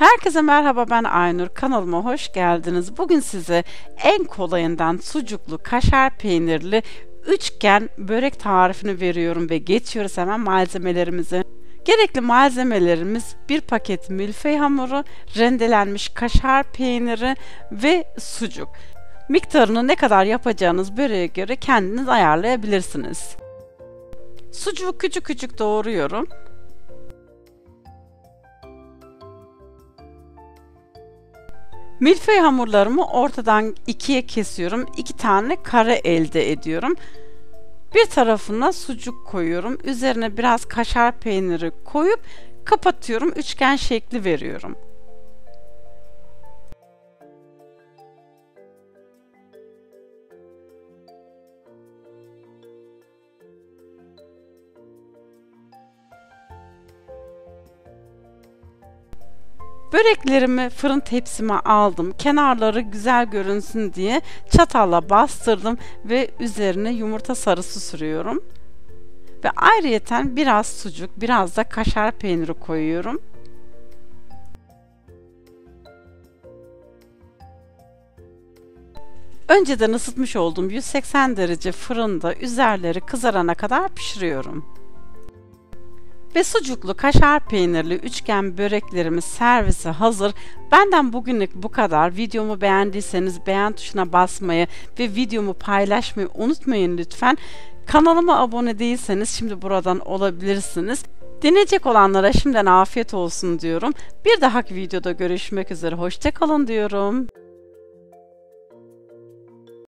Herkese merhaba ben Aynur. Kanalıma hoş geldiniz. Bugün size en kolayından sucuklu, kaşar peynirli üçgen börek tarifini veriyorum ve geçiyoruz hemen malzemelerimize. Gerekli malzemelerimiz bir paket milföy hamuru, rendelenmiş kaşar peyniri ve sucuk. Miktarını ne kadar yapacağınız böreğe göre kendiniz ayarlayabilirsiniz. Sucuğu küçük küçük doğruyorum. Milföy hamurlarımı ortadan ikiye kesiyorum. İki tane kare elde ediyorum. Bir tarafına sucuk koyuyorum. Üzerine biraz kaşar peyniri koyup kapatıyorum. Üçgen şekli veriyorum. Böreklerimi fırın tepsime aldım. Kenarları güzel görünsün diye çatalla bastırdım ve üzerine yumurta sarısı sürüyorum. Ve ayrıyeten biraz sucuk, biraz da kaşar peyniri koyuyorum. Önceden ısıtmış olduğum 180 derece fırında üzerleri kızarana kadar pişiriyorum. Ve sucuklu kaşar peynirli üçgen böreklerimiz servise hazır. Benden bugünlük bu kadar. Videomu beğendiyseniz beğen tuşuna basmayı ve videomu paylaşmayı unutmayın lütfen. Kanalıma abone değilseniz şimdi buradan olabilirsiniz. Deneyecek olanlara şimdiden afiyet olsun diyorum. Bir dahaki videoda görüşmek üzere. Hoşçakalın diyorum.